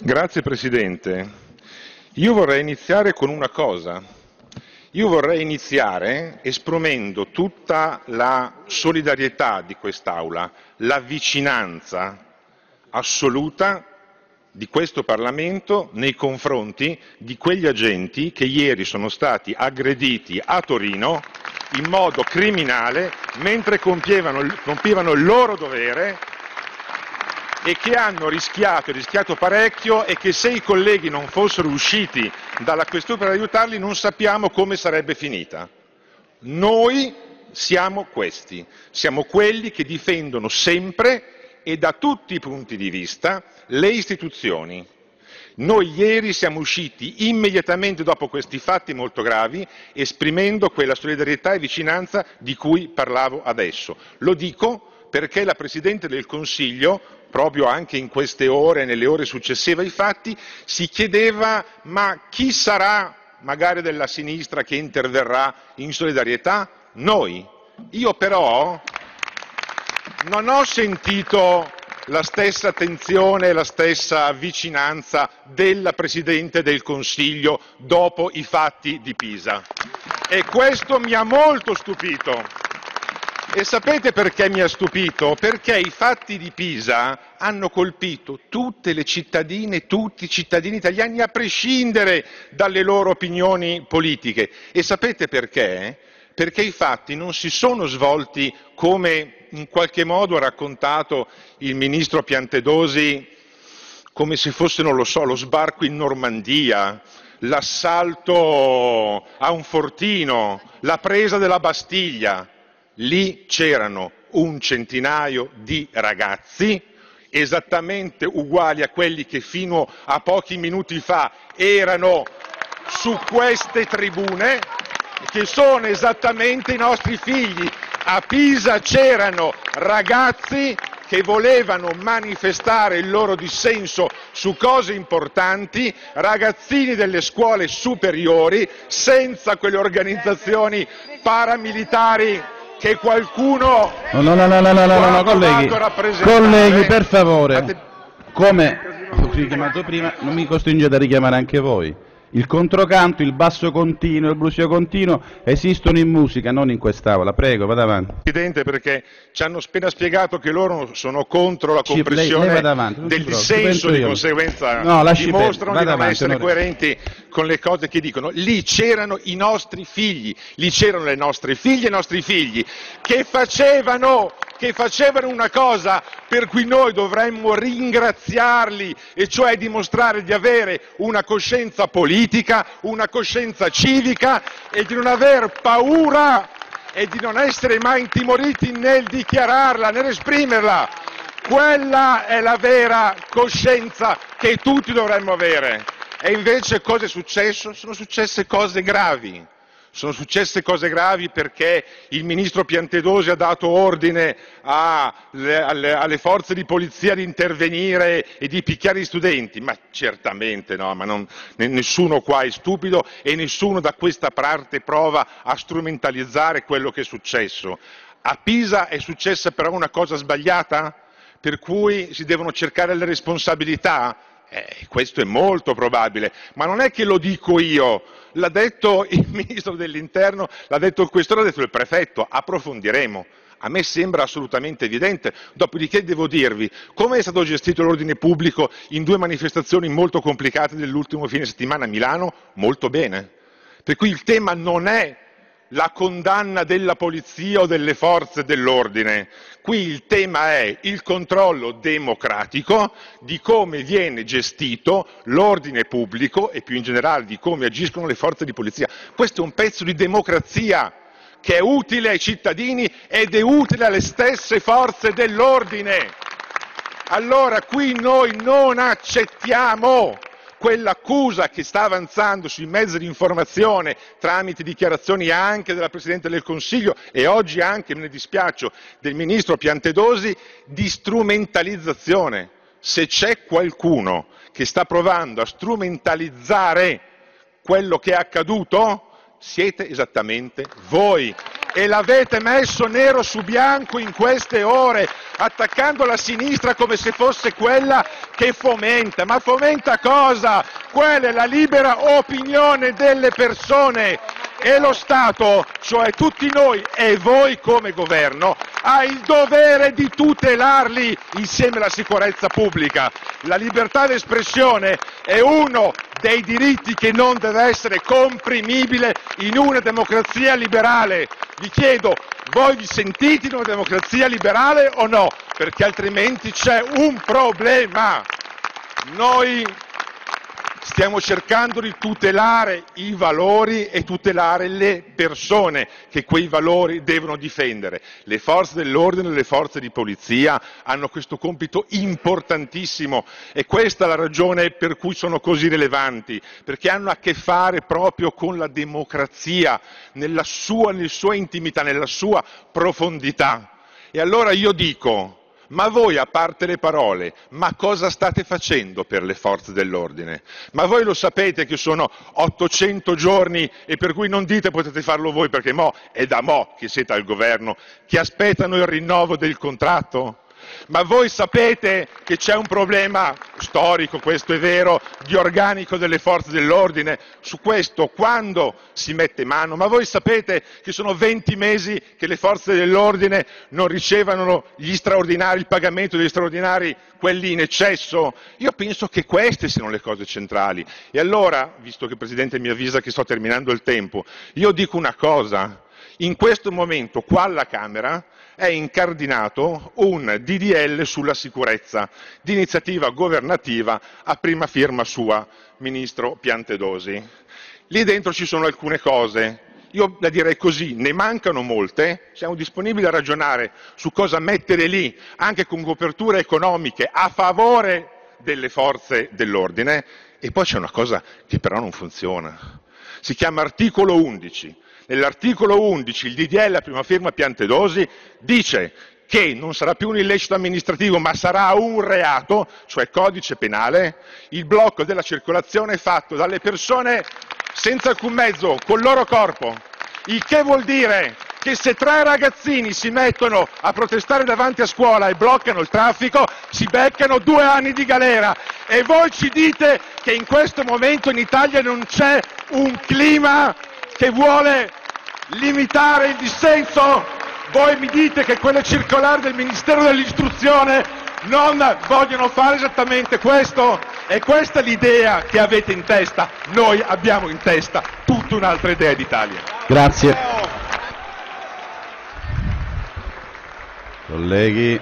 Grazie Presidente. Io vorrei iniziare con una cosa. Io vorrei iniziare esprimendo tutta la solidarietà di quest'Aula, la vicinanza assoluta di questo Parlamento nei confronti di quegli agenti che ieri sono stati aggrediti a Torino in modo criminale mentre compivano il loro dovere e che hanno rischiato, rischiato parecchio e che se i colleghi non fossero usciti dalla questura per aiutarli non sappiamo come sarebbe finita. Noi siamo questi, siamo quelli che difendono sempre e da tutti i punti di vista le istituzioni. Noi ieri siamo usciti immediatamente dopo questi fatti molto gravi esprimendo quella solidarietà e vicinanza di cui parlavo adesso. Lo dico perché la Presidente del Consiglio proprio anche in queste ore nelle ore successive ai fatti, si chiedeva ma chi sarà magari della sinistra che interverrà in solidarietà? Noi. Io però non ho sentito la stessa attenzione e la stessa vicinanza della Presidente del Consiglio dopo i fatti di Pisa. E questo mi ha molto stupito. E sapete perché mi ha stupito? Perché i fatti di Pisa hanno colpito tutte le cittadine tutti i cittadini italiani a prescindere dalle loro opinioni politiche. E sapete perché? Perché i fatti non si sono svolti come in qualche modo ha raccontato il ministro Piantedosi, come se fosse, non lo so, lo sbarco in Normandia, l'assalto a un fortino, la presa della Bastiglia lì c'erano un centinaio di ragazzi esattamente uguali a quelli che fino a pochi minuti fa erano su queste tribune, che sono esattamente i nostri figli. A Pisa c'erano ragazzi che volevano manifestare il loro dissenso su cose importanti, ragazzini delle scuole superiori, senza quelle organizzazioni paramilitari che qualcuno No, no, no, no, no, no, no, no, colleghi, colleghi, per favore, come ho richiamato prima, non mi costringete a richiamare anche voi. Il controcanto, il basso continuo, il brusio continuo esistono in musica, non in quest'Aula. Prego, vada avanti. Presidente, perché ci hanno appena spiegato che loro sono contro la Ci- lei- compressione lei avanti, del dissenso, di conseguenza No, dimostrano perdere, di non avanti, essere onorevole. coerenti con le cose che dicono. Lì c'erano i nostri figli, lì c'erano le nostre figlie e i nostri figli, che facevano, che facevano una cosa per cui noi dovremmo ringraziarli, e cioè dimostrare di avere una coscienza politica, una coscienza civica e di non aver paura e di non essere mai intimoriti nel dichiararla, nell'esprimerla. Quella è la vera coscienza che tutti dovremmo avere. E invece cosa è successo? Sono successe cose gravi. Sono successe cose gravi perché il ministro Piantedosi ha dato ordine alle, alle- alle forze di polizia di intervenire e di picchiare gli studenti, ma certamente no, ma non- ne- nessuno qua è stupido e nessuno da questa parte prova a strumentalizzare quello che è successo. A Pisa è successa però una cosa sbagliata? Per cui si devono cercare le responsabilità? Eh, questo è molto probabile, ma non è che lo dico io, l'ha detto il ministro dell'interno, l'ha detto il questore, l'ha detto il prefetto, approfondiremo. A me sembra assolutamente evidente, dopodiché devo dirvi come è stato gestito l'ordine pubblico in due manifestazioni molto complicate dell'ultimo fine settimana a Milano? Molto bene. Per cui il tema non è la condanna della polizia o delle forze dell'ordine. Qui il tema è il controllo democratico di come viene gestito l'ordine pubblico e più in generale di come agiscono le forze di polizia. Questo è un pezzo di democrazia che è utile ai cittadini ed è utile alle stesse forze dell'ordine. Allora qui noi non accettiamo quell'accusa che sta avanzando sui mezzi di informazione tramite dichiarazioni anche della Presidente del Consiglio e oggi anche, me ne dispiaccio, del Ministro Piantedosi di strumentalizzazione. Se c'è qualcuno che sta provando a strumentalizzare quello che è accaduto, siete esattamente voi. E l'avete messo nero su bianco in queste ore, attaccando la sinistra come se fosse quella che fomenta. Ma fomenta cosa? Quella è la libera opinione delle persone e lo Stato, cioè tutti noi e voi come governo, ha il dovere di tutelarli insieme alla sicurezza pubblica. La libertà d'espressione è uno dei diritti che non deve essere comprimibile in una democrazia liberale. Vi chiedo, voi vi sentite in una democrazia liberale o no? Perché altrimenti c'è un problema. Noi Stiamo cercando di tutelare i valori e tutelare le persone che quei valori devono difendere. Le forze dell'ordine e le forze di polizia hanno questo compito importantissimo e questa è la ragione per cui sono così rilevanti, perché hanno a che fare proprio con la democrazia, nella sua, nella sua intimità, nella sua profondità. E allora io dico, ma voi, a parte le parole, ma cosa state facendo per le forze dell'ordine? Ma voi lo sapete che sono 800 giorni e per cui non dite potete farlo voi perché mo è da mo che siete al governo, che aspettano il rinnovo del contratto? Ma voi sapete che c'è un problema storico, questo è vero, di organico delle forze dell'ordine? Su questo quando si mette mano? Ma voi sapete che sono 20 mesi che le forze dell'ordine non ricevono il pagamento degli straordinari, quelli in eccesso? Io penso che queste siano le cose centrali. E allora, visto che il Presidente mi avvisa che sto terminando il tempo, io dico una cosa. In questo momento qua alla Camera è incardinato un DDL sulla sicurezza di iniziativa governativa a prima firma sua, Ministro Piantedosi. Lì dentro ci sono alcune cose, io la direi così, ne mancano molte, siamo disponibili a ragionare su cosa mettere lì, anche con coperture economiche a favore delle forze dell'ordine, e poi c'è una cosa che però non funziona. Si chiama articolo 11, Nell'articolo 11 il DDL a prima firma Piantedosi dice che non sarà più un illecito amministrativo ma sarà un reato, cioè codice penale, il blocco della circolazione fatto dalle persone senza alcun mezzo, col loro corpo. Il che vuol dire che se tre ragazzini si mettono a protestare davanti a scuola e bloccano il traffico, si beccano due anni di galera. E voi ci dite che in questo momento in Italia non c'è un clima che vuole limitare il dissenso? Voi mi dite che quelle circolari del Ministero dell'Istruzione non vogliono fare esattamente questo? E questa è l'idea che avete in testa. Noi abbiamo in testa tutta un'altra idea d'Italia. Grazie. Colleghi.